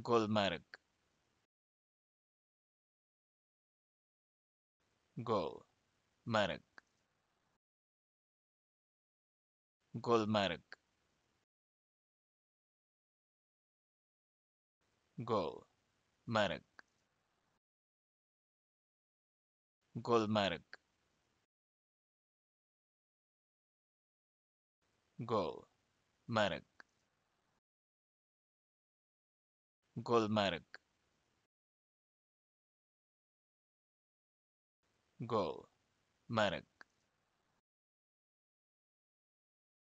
Goldmark. Gold. Mark. Goldmark. Gold. Mark. Goldmark. Golmarg Gol Marg